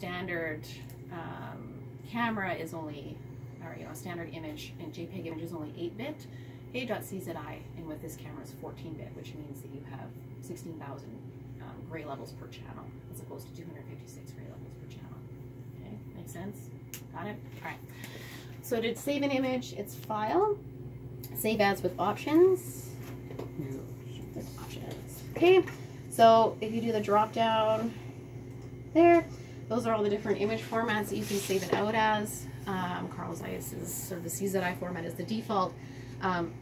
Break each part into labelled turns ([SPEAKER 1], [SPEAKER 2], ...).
[SPEAKER 1] standard um, camera is only, or you know, a standard image and JPEG image is only 8-bit. A.CZI and with this camera is 14-bit, which means that you have 16,000 um, gray levels per channel as opposed to 256 gray levels per channel. Okay, makes sense? Got it? All right. So to save an image, it's File, Save As with Options. With options. Okay, so if you do the drop down there, those are all the different image formats that you can save it out as. Um, Carl Zeiss is sort of the CZI format is the default. Um,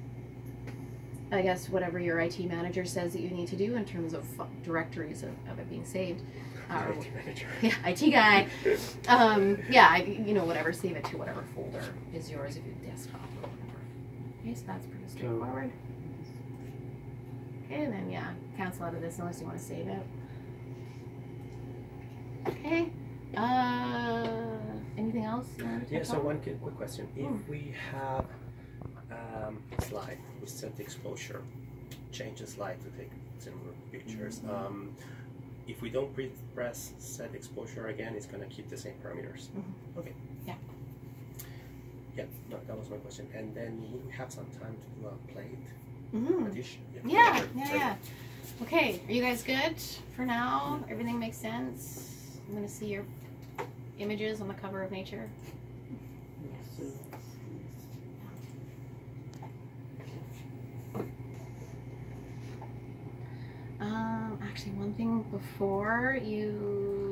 [SPEAKER 1] I guess whatever your IT manager says that you need to do in terms of directories of, of it being saved. Uh,
[SPEAKER 2] IT manager.
[SPEAKER 1] yeah, IT guy. Um, yeah, I, you know, whatever, save it to whatever folder is yours if you desktop or whatever. Okay, so that's pretty straightforward. Okay, and then yeah, cancel out of this unless you want to save it. Okay. Uh, anything else? you wanna
[SPEAKER 2] Yeah, so one quick, question. If
[SPEAKER 1] Mm.
[SPEAKER 2] we have um, slide, we set the exposure, change the slide to take similar pictures.
[SPEAKER 1] Mm-hmm.
[SPEAKER 2] Um, if we don't pre- press set exposure again, it's gonna keep the same parameters.
[SPEAKER 1] Mhm.
[SPEAKER 2] Okay.
[SPEAKER 1] Yeah.
[SPEAKER 2] Yeah, no, that was my question. And then would we have some time to do a plate
[SPEAKER 1] Mhm.
[SPEAKER 2] addition?
[SPEAKER 1] Yeah,
[SPEAKER 2] Perfect.
[SPEAKER 1] yeah, yeah. Okay, are you guys good for now? Everything makes sense? I'm gonna see your images on the cover of Nature. Um, actually, one thing before you